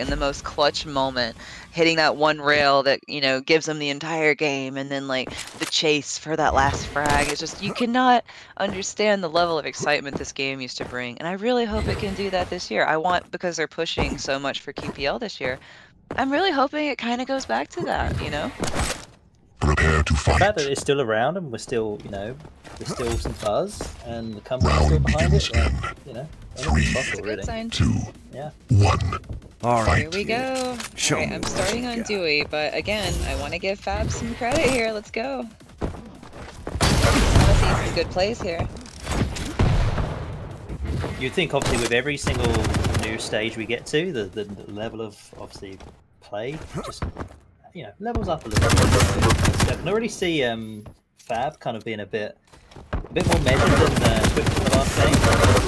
in the most clutch moment, hitting that one rail that you know gives them the entire game, and then like the chase for that last frag. It's just you cannot understand the level of excitement this game used to bring, and I really hope it can do that this year. I want because they're pushing so much for QPL this year. I'm really hoping it kind of goes back to that, you know. Prepare to The fight. fact that it's still around and we're still, you know, there's still some buzz and the company's still behind it, like, you know, anything's Three. possible, Good really. sign. Two, Yeah. one. All right. Here we go. Show Alright, I'm starting on. dooi, but again, I want to give Fab some credit here. Let's go. I want to see some good plays here. You'd think, obviously, with every single new stage we get to, the, the, the level of, obviously, play just, you know, levels up a little bit. I can already see um, Fab kind of being a bit a bit more measured than uh, Swift in the last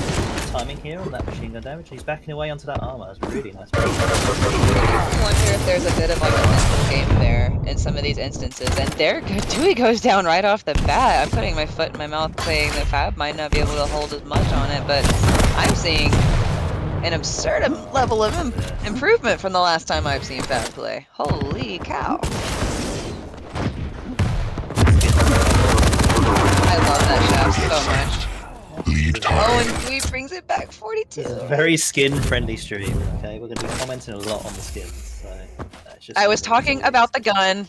game. Timing here on that machine gun damage. He's backing away onto that armor. That's really nice. I wonder if there's a bit of like a mental game there in some of these instances. And there, dooi goes down right off the bat. I'm putting my foot in my mouth saying that Fab might not be able to hold as much on it, but I'm seeing an absurd level of Im- improvement from the last time I've seen Fab play. Holy cow. I love that shaft so much. Lead Oh, and dooi brings it back 42. Very skin-friendly stream. Okay, we're going to be commenting a lot on the skins. So uh, that's just I was talking to- about the gun.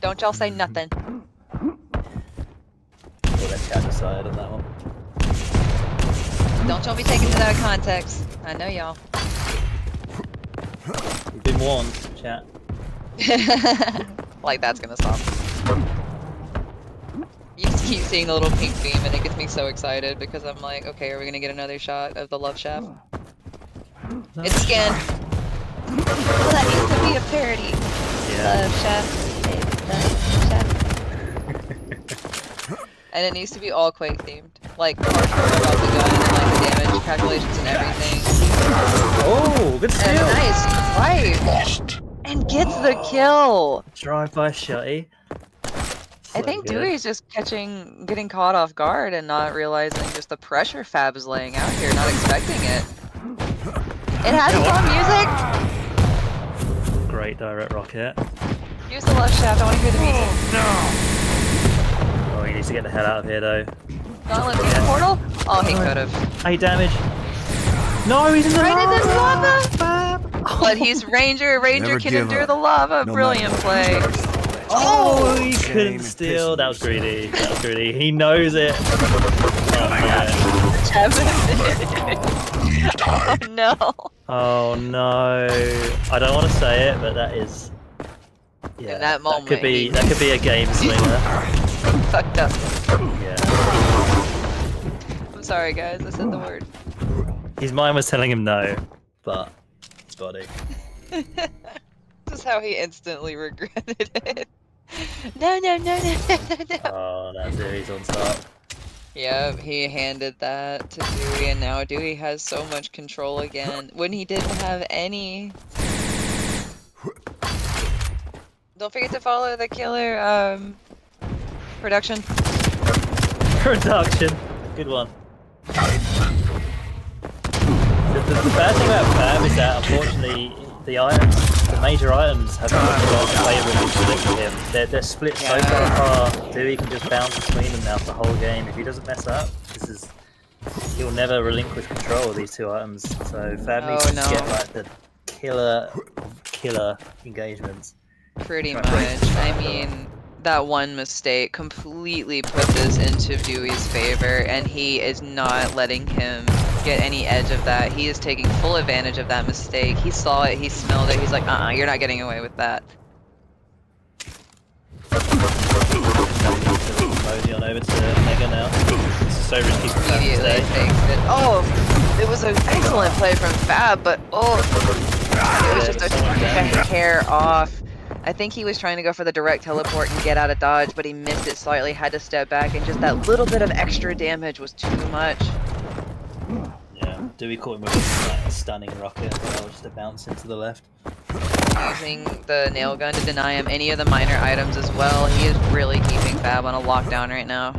Don't y'all say nothing. We'll let Chad decide on that one. Don't y'all be taking it out of context. I know y'all. We've been warned, chat. like that's gonna stop. You just keep seeing the little pink beam and it gets me so excited because I'm like, okay, are we gonna get another shot of the love shaft? It's skinned. Well, that needs to be a parody. Yeah. Love shaft. love shaft. and it needs to be all Quake themed. Like hardcore about the gun and like the damage calculations and everything. Oh, good And steal! nice wipe. Lost. And gets the kill. Drive by shotty. Eh? I think good. dooi's just catching, getting caught off guard and not realizing just the pressure Fab is laying out here, not expecting it. It has its own music. Great direct rocket. Use the left shaft. I want to hear the music. Oh, no. Oh, he needs to get the hell out of here though. Gauntlet through the portal. Oh, he could have. Eight damage. No, he's in the Right in the lava. Fab. But he's Ranger. Ranger Never can endure up, the lava. no Brilliant matter play. Oh, he couldn't steal. That was greedy. That was greedy. He knows it. Oh, Lead time. no. no. oh no. I don't want to say it, but that is. Yeah, that moment, That could be that could be a game slinger. Fucked up. yeah. I'm sorry, guys. I said the word. His mind was telling him no, but his body. This is how he instantly regretted it. No, no, no, no, no, no, no. Oh, that's it. He's on top. Yep, he handed that to dooi, and now dooi has so much control again when he didn't have any. Don't forget to follow the killer um production. Production. Good one. The, the, the bad thing about Fab is that unfortunately the items, the major items have not got favourable split for him. They're, they're split so Yeah. far apart. dooi can just bounce between them now for the whole game. If he doesn't mess up, this is he'll never relinquish control of these two items. So Fab needs Oh, to no. get like the killer killer engagements. Pretty much. I mean, that one mistake completely put this into dooi's favor, and he is not letting him get any edge of that. He is taking full advantage of that mistake. He saw it, he smelled it, he's like, uh-uh, you're not getting away with that. Mosey on over to Mega now. This is so risky for Fab to takes it. Oh, it was an excellent play from Fab, but oh, it was just a hair off. I think he was trying to go for the direct teleport and get out of dodge, but he missed it slightly, had to step back, and just that little bit of extra damage was too much. Yeah, dooi caught him with a stunning rocket as well, just a bounce into the left. Using the nail gun to deny him any of the minor items as well. He is really keeping Fab on a lockdown right now.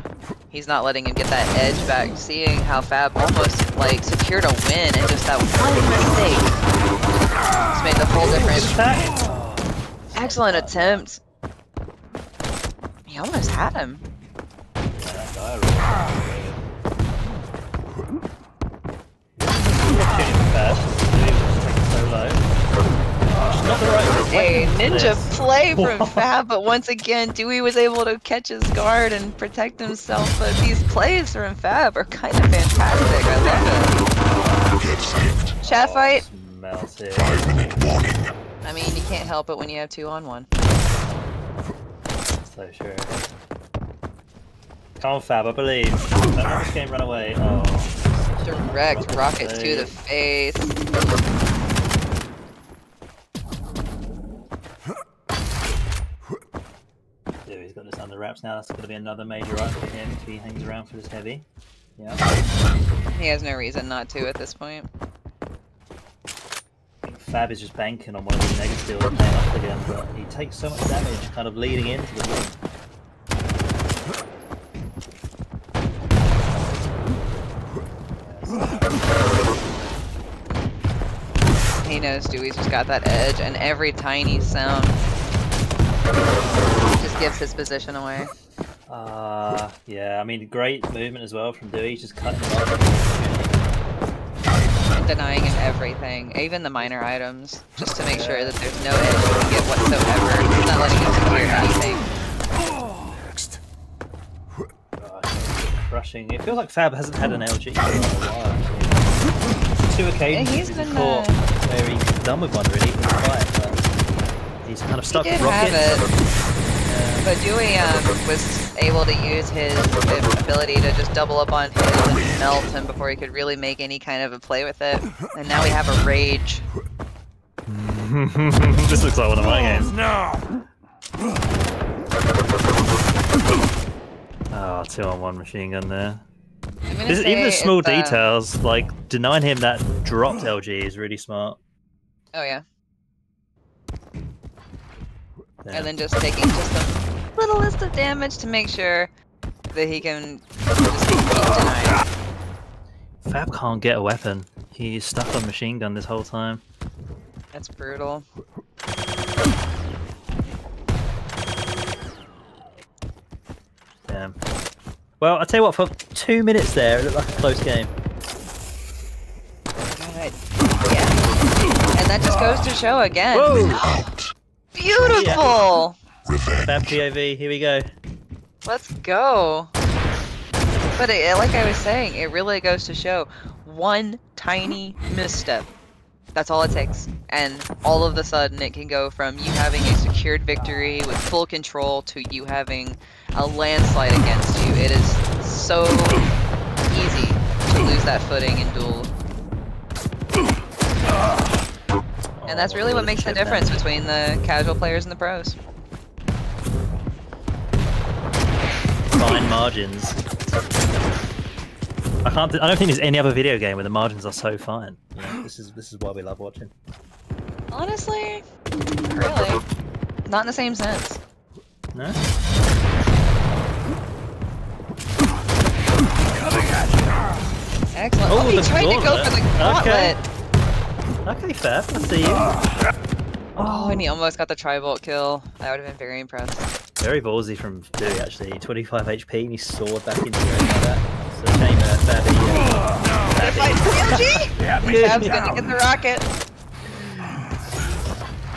He's not letting him get that edge back. Seeing how Fab almost like secured a win and just that one mistake It's made the whole different. Attack. Excellent attempt. He almost had him. Yeah, that guy really- Shooting fast. He was taking so low. It's not the right A ninja play from Fab, but once again, dooi was able to catch his guard and protect himself. But these plays from Fab are kind of fantastic. I love it. Chat fight. Smells. Five minute warning. I mean, you can't help it when you have two on one. So sure. Come on, Fab, I believe. Don't let this game run away. Oh. Direct rocket to the face. Dude, he's got this under wraps now. That's going to be another major item for him if he hangs around for this heavy. Yeah. He has no reason not to at this point. Fab is just banking on one of these mega steals playing up again, but he takes so much damage kind of leading into the win. He knows dooi's just got that edge, and every tiny sound just gives his position away. Uh, yeah, I mean, great movement as well from dooi, just cutting denying him everything, even the minor items, just to make sure that there's no edge he can get whatsoever. He's not letting him secure anything. Next. Gosh, crushing. It feels like Fab hasn't had an LG for a while. Two occasions Yeah, he's he's been, caught uh, where he's done with one really for the fight, but he's kind of stuck He did with rockets. have it. But dooi um, was able to use his ability to just double up on his and melt him before he could really make any kind of a play with it. And now we have a rage. this looks like one of my games. Now. Oh, two on one machine gun there. This, say even the small it's, uh, details, like denying him that dropped LG is really smart. Oh yeah. Yeah. And then just taking just a little list of damage to make sure that he can just keep. Fab can't get a weapon. He's stuck on machine gun this whole time. That's brutal. Damn. Well, I'll tell you what, for two minutes there, it looked like a close game. God. Yeah. And that just goes to show again. Whoa! Out. Beautiful! Revenge. Fab POV, here we go. Let's go. But it, like I was saying, it really goes to show one tiny misstep. That's all it takes. And all of a sudden, it can go from you having a secured victory with full control to you having a landslide against you. It is so easy to lose that footing in duel. And that's really what makes the difference between the casual players and the pros. Fine margins. I can't. Th- I don't think there's any other video game where the margins are so fine. You know, this is this is why we love watching. Honestly, really. Not in the same sense. No. Excellent. Oh, Oh, he the tried to go for the Okay. gauntlet. Okay, Fab. I see you. Oh, and he almost got the tri-bolt kill. That would have been very impressive. Very ballsy from dooi actually. 25 HP and he soared back into the air like that. So shame uh, Fab. uh, Gonna fight for the LG! Fab's gonna get the rocket.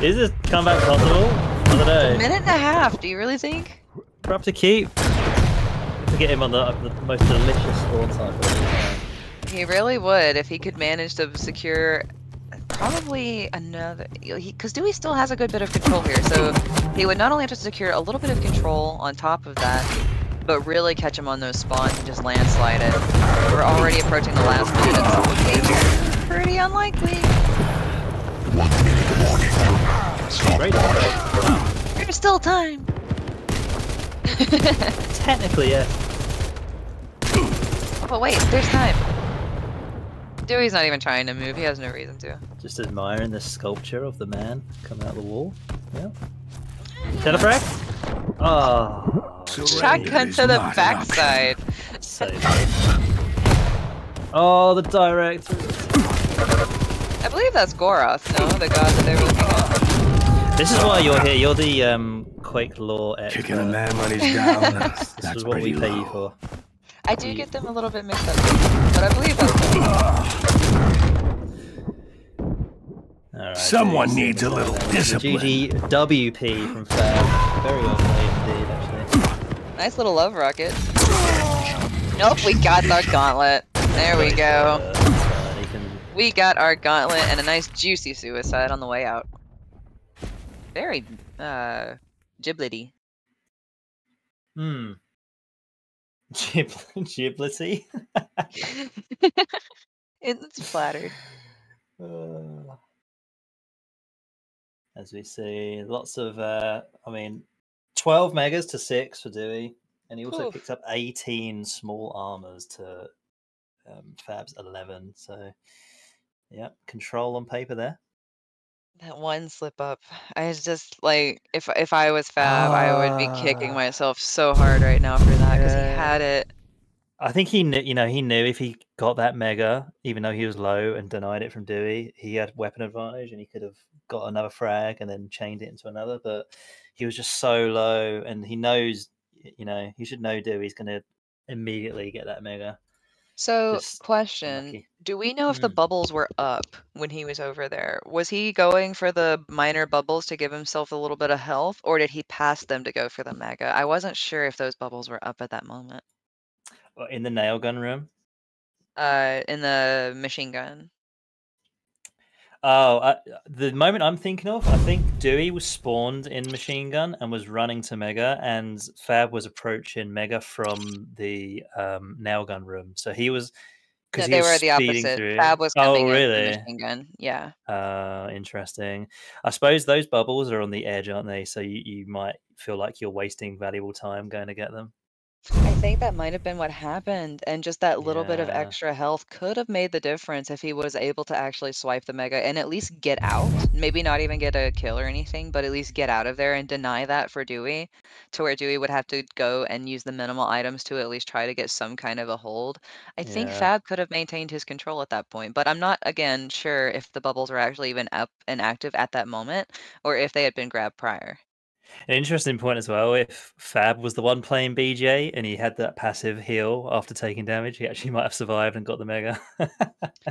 Is this comeback possible? I don't know. Minute and a half, do you really think? Prop to keep. To get him on the, the most delicious spawn side. for all time. He really would if he could manage to secure probably another because dooi still has a good bit of control here so he would not only have to secure a little bit of control on top of that but really catch him on those spawns and just landslide it we're already approaching the last minute of the game here pretty unlikely One minute warning. Stop Great. warning. there's still time Technically, yeah. Oh, but wait there's time dooi's not even trying to move he has no reason to Just admiring the sculpture of the man coming out the wall. Yeah. Telefrag? Oh, shotgun to the backside. Oh, the direct. I believe that's Goroth, no? The god that they were looking at. This is why you're here. You're the um, Quake lore expert. Kicking a man when he's down. This That's is what we pretty pay you for. I do get them a little bit mixed up, but I believe that's Alright, Someone GG. needs a little discipline. GGWP from Fab. Very well played indeed, actually. nice little love rocket. Nope, we got our gauntlet. There we go. That's fine, he can- We got our gauntlet and a nice juicy suicide on the way out. Very, uh, giblety. Hmm. Gib giblety. it's flattered. Uh, as we see, lots of, uh, I mean, 12 megas to 6 for dooi, and he also Oof. picked up 18 small armors to um, Fab's 11. So, yeah, control on paper there. That one slip up. I was just like, if if I was Fab, I would be kicking Ah. myself so hard right now for that because Yeah. he had it. I think he knew, you know, he knew if he got that mega, even though he was low and denied it from dooi, he had weapon advantage and he could have got another frag and then chained it into another. But he was just so low, and he knows, you know, he should know dooi's going to immediately get that mega. So, Just question: unlucky. Do we know if the Mm. bubbles were up when he was over there? Was he going for the minor bubbles to give himself a little bit of health, or did he pass them to go for the mega? I wasn't sure if those bubbles were up at that moment. Uh, In the nail gun room. Uh, in the machine gun. Oh, I, the moment I'm thinking of, I think dooi was spawned in machine gun and was running to Mega, and Fab was approaching Mega from the um, nail gun room. So he was No, because they were the opposite. Fab was coming oh, in really? machine gun. Yeah. Uh, interesting. I suppose those bubbles are on the edge, aren't they? So you, you might feel like you're wasting valuable time going to get them. I think that might have been what happened, and just that little bit of Yeah. extra health could have made the difference if he was able to actually swipe the mega and at least get out. Maybe not even get a kill or anything, but at least get out of there and deny that for dooi, to where dooi would have to go and use the minimal items to at least try to get some kind of a hold. I think Yeah. Fab could have maintained his control at that point, but I'm not again sure if the bubbles were actually even up and active at that moment or if they had been grabbed prior. An interesting point as well. If Fab was the one playing BJ and he had that passive heal after taking damage, he actually might have survived and got the mega.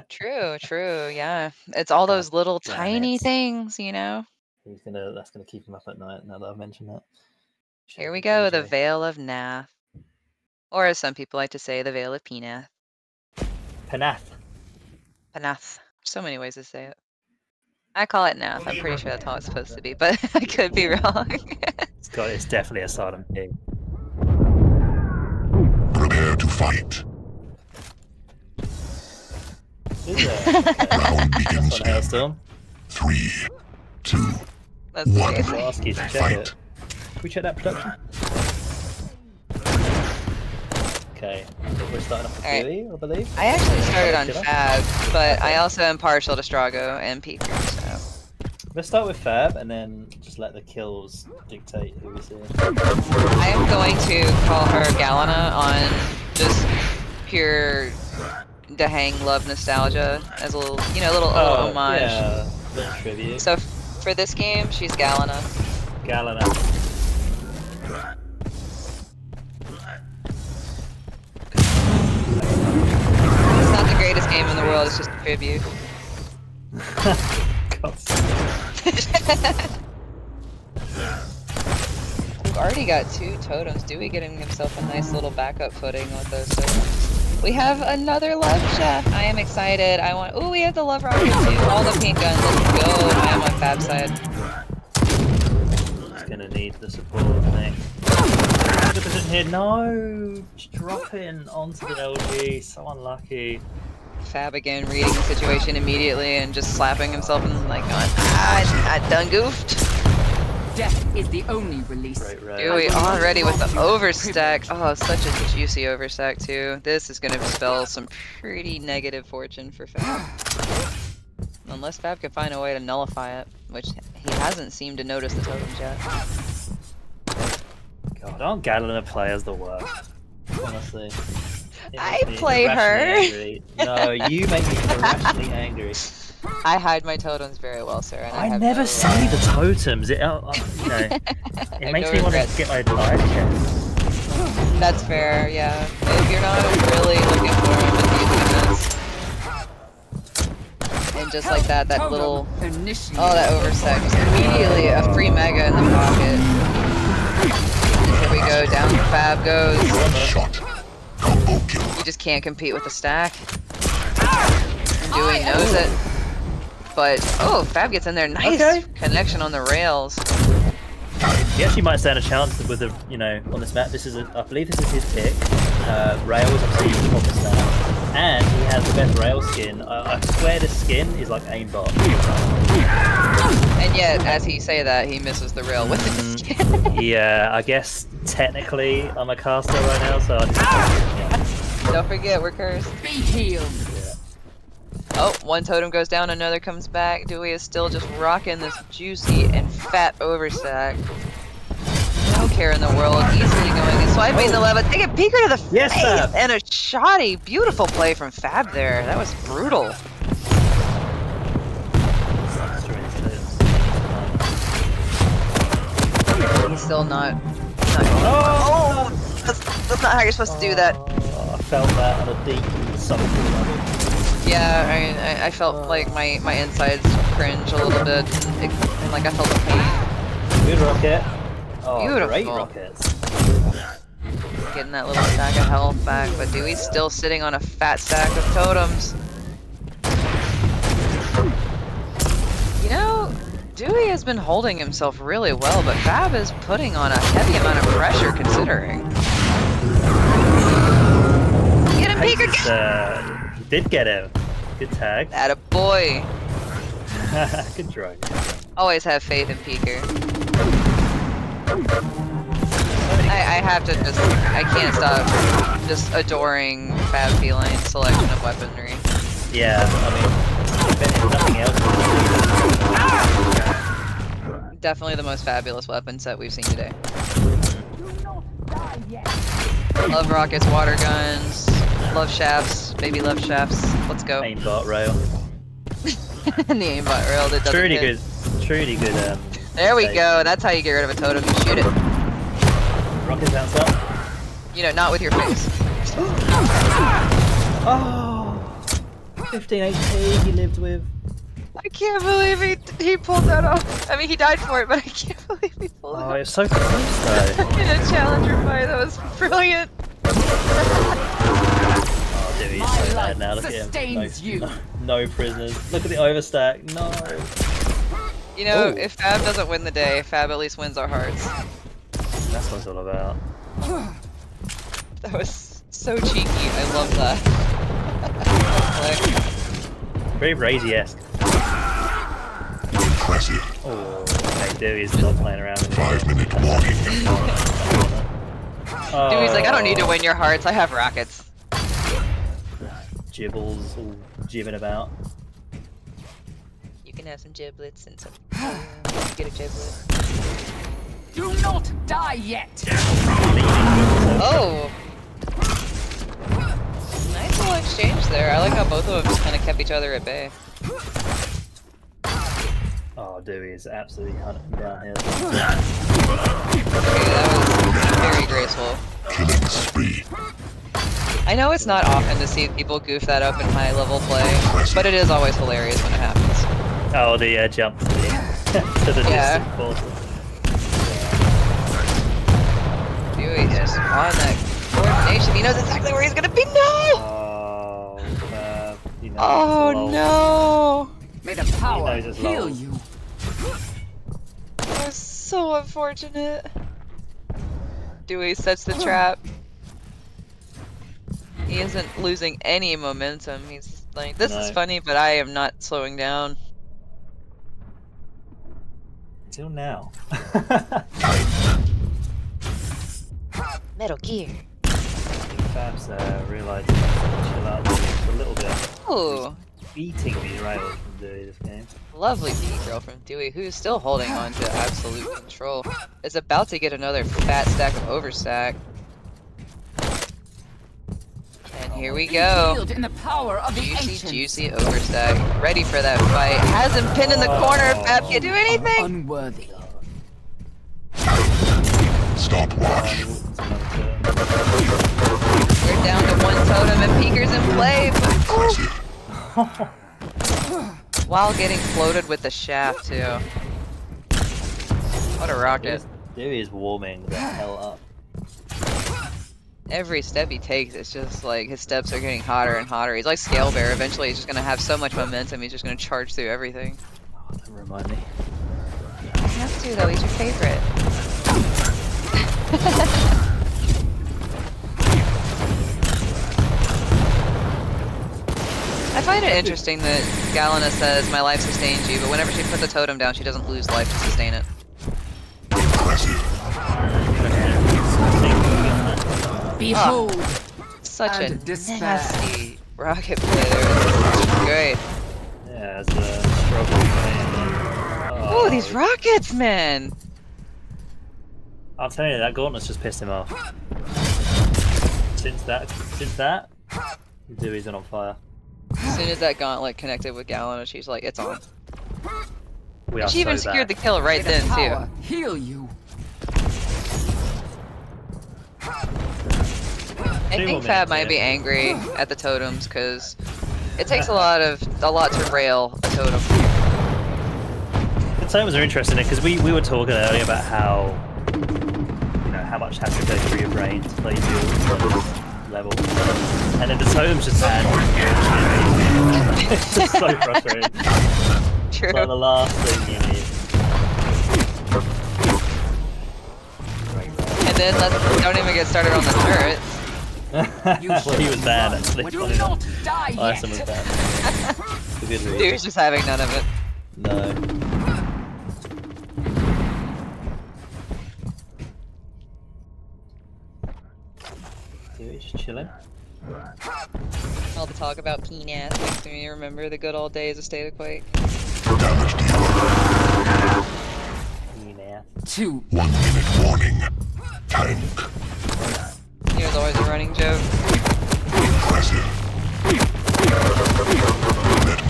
True, true, yeah. It's all those little damn tiny it. things, you know? He's gonna. That's gonna keep him up at night. Now that I've mentioned that. Here we go, been the BJ. Vale of Nath. Or as some people like to say, the Vale of Penath. Panath. Penath. So many ways to say it. I call it Nath. I'm pretty sure that's how it's supposed to be, but I could be wrong. It's got. It's definitely a silent P. Prepare to fight. Is it? Round begins in Hailstorm. three, two, That's One. amazing. I'll ask you to check fight. it. Can we check that production? Okay. I we're starting off with Alright. dooi, I believe. I actually started on Did Fab, but I also am partial to Strogg and Peeker, so. Let's start with Fab and then just let the kills dictate who is here. I am going to call her Galena on just pure Dehang love nostalgia as a little, you know, a little, oh, little homage. Oh, yeah, little tribute. So f- for this game, she's Galena. Galena. It's not the greatest game in the world, it's just a tribute. We've already got two totems. dooi getting himself a nice little backup footing with those totems. We have another love chef. I am excited. I want. Oh, we have the love rocket too. All the pink guns. Let's go. I am on Fab side. It's gonna need the support, think. 100% here. No! Dropping onto the LG. So unlucky. Fab again reading the situation immediately and just slapping himself and like going, ah, I, I done goofed. Death is the only release. Great raid. dooi already with the overstack. Oh, such a juicy overstack too. This is gonna spell some pretty negative fortune for Fab. Unless Fab can find a way to nullify it, which he hasn't seemed to notice the totems yet. God, aren't Galena players the worst? Honestly. It I play her. angry. No, you make me irrationally angry. I hide my totems very well, sir. And I, I have never no, see the totems. It, uh, uh, you know, it makes no me want to regrets. get my life checked. That's fair, yeah. If you're not really looking for him at the weakness. And just like that, that little Oh, that overset. Just immediately a free mega in the pocket. And here we go. Down the Fab goes. Shot. Combo kill. You just can't compete with the stack. And dooi knows it. But, oh, Fab gets in there. Nice Okay. connection on the rails. He actually might stand a chance with the, you know, on this map. This is, a, I believe this is his pick. Uh, Rails, obviously, on this map. And he has the best rail skin. I, I swear this skin is like aimbot. And yet, as he say that, he misses the rail with his Mm-hmm. skin. yeah, I guess technically I'm a caster right now, so I just, yeah. Don't forget, we're cursed. Be healed. Oh, one totem goes down, another comes back. dooi is still just rocking this juicy and fat overstack. No care in the world, easily going in. Swipe the leva, take a peeker to the Yes, face, Fab. and a shoddy, beautiful play from Fab there. That was brutal. Destroying his totems. He's still not. not Oh! oh, that's, that's not how you're supposed to do that. Felt that on a deep subtle level. Yeah, I, I, I felt uh. like my, my insides cringe a little bit, and, and like I felt the pain. Good rocket. Oh, great Beautiful. rockets. Getting that little stack of health back, but dooi's still sitting on a fat stack of totems. You know, dooi has been holding himself really well, but Fab is putting on a heavy amount of pressure considering. Get him, Peeker! Get uh, did get him. Good tag. At a boy. Good try. Always have faith in Peeker. I, I have to just, I can't stop just adoring Fab Feline's selection of weaponry. Yeah, I mean, if there's nothing else. Definitely the most fabulous weapon set we've seen today. Love rockets, water guns, love shafts, baby love shafts. Let's go. Aimbot rail. the aimbot rail that doesn't Truly hit. good. Truly good. Um, There we go. That's how you get rid of a totem. You shoot it. Rocket bounce up. You know, not with your face. Oh! 15 HP he lived with. I can't believe he he pulled that off. I mean, he died for it, but I can't believe he pulled Oh, it off. Oh, it's so close though. in a challenger fight. That was brilliant. Oh, dude, he's My so bad now. Look at him. no, you. No, no prisoners. Look at the overstack. No. You know, Oh. if Fab doesn't win the day, Fab at least wins our hearts. That's what it's all about. That was so cheeky. I love that. Like, Very Brazy-esque. Impressive. Oh, okay, dooi's still playing around Five minute walking. Oh, dooi's like, I don't need to win your hearts. I have rockets. Gibbles all jibbing about. You can have some giblets and some. Uh, get a giblet. Do not die yet. Oh. Nice little exchange there. I like how both of them just kind of kept each other at bay. Oh, dooi is absolutely hunting downhill. Okay, that was very graceful. Killing spree. I know it's not often to see people goof that up in high level play, but it is always hilarious when it happens. Oh, the uh, jump to the, to the Yeah. distant portal. dooi just on that coordination. He knows exactly where he's gonna be. No! Oh, he knows Oh no! May the power knows it's heal you. That was so unfortunate. dooi sets the trap. He isn't losing any momentum. He's like, this is funny, but I am not slowing down. Until now. Metal Gear. Fab's uh, realised he needs to chill out a little bit. Ooh, Eating these rails from dooi this game. lovely beat girl from dooi, who is still holding on to absolute control. Is about to get another fat stack of overstack. And Here we go. In the power of the Juicy, ancients. juicy overstack. Ready for that fight. Has him pinned in the corner. Oh. Fab can't do anything. Unworthy. Stopwatch. Oh, We're down to one totem and Peeker's in play. But Impressive. while getting floated with the shaft too. What a rocket. dooi is warming the hell up. Every step he takes, it's just like his steps are getting hotter and hotter. He's like Scalebearer. Eventually, he's just gonna have so much momentum. He's just gonna charge through everything. Oh, don't remind me. You have to though. He's your favorite. find it interesting that Galena says my life sustains you, but whenever she puts a totem down, she doesn't lose life to sustain it. Impressive. Behold. Such a And nasty rocket player. there. Great. Yeah, as a struggle playing. Oh, these rockets, man! I'll tell you, that gauntlet's just pissed him off. Since that, since that, dooi's been on fire. As soon as that gauntlet connected with Galena, she's like, it's on. We are She even so secured the kill right then, power too. Heal you. I think Fab minutes, might yeah. be angry at the totems because it takes a lot of a lot to rail a totem. The totems are interesting because we, we were talking earlier about how you know how much has to go through your brain to play duels at this level, and then the totems just add. it's just so frustrating. True. It's like the last thing you need. And then let's don't even get started on the turret. he was banned actually. Do funny enough. not die oh, Larson was yet. banned. For good. Dude's just having none of it. No. Just chilling. All the talk about penis makes me remember the good old days of State of Quake. Damage dealer. Two. One minute warning. Tank. It was always a running joke. Impressive. Net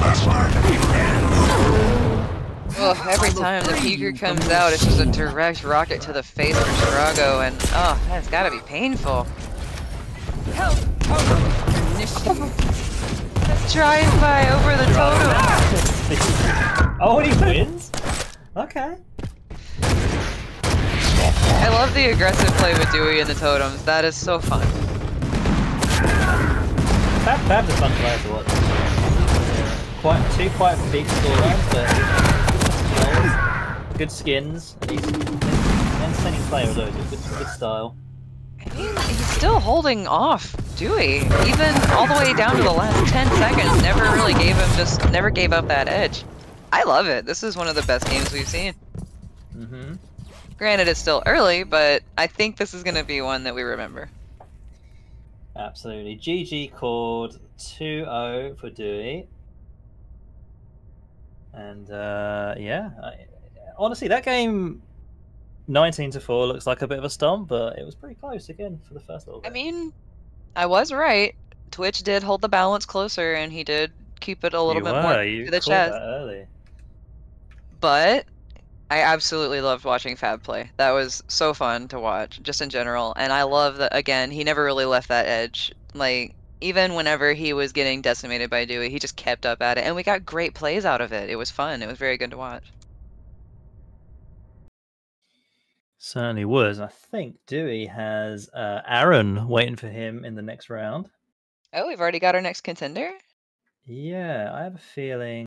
every time the Peeker comes out, it's just a direct rocket to the face for Shirago, and oh, that's gotta be painful. Help. Initiate. Drive by over the totem. oh, and he wins? Okay. I love the aggressive play with dooi and the totems. That is so fun. Fab, Fab's a fun player to watch. Quite two quite big storylines, but good skins. and He's an entertaining player always. Good, good style. He's still holding off dooi, even all the way down to the last 10 seconds. Never really gave him, just never gave up that edge. I love it. This is one of the best games we've seen. Mm-hmm. Granted, it's still early, but I think this is going to be one that we remember. Absolutely. GG called 2-0 for dooi. And uh, yeah, I, honestly, that game 19 to 4 looks like a bit of a stomp, but it was pretty close again for the first little bit. I mean, I was right. Twitch did hold the balance closer, and he did keep it a little you bit were, more you to the chest. that early. But I absolutely loved watching Fab play. That was so fun to watch, just in general. And I love that again, he never really left that edge. Like even whenever he was getting decimated by dooi, he just kept up at it, and we got great plays out of it. It was fun. It was very good to watch. Certainly was. I think dooi has uh, Aaron waiting for him in the next round. Oh, we've already got our next contender. Yeah, I have a feeling